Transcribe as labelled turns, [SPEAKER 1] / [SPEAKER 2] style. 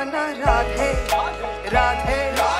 [SPEAKER 1] जाना राधे राधे राधे।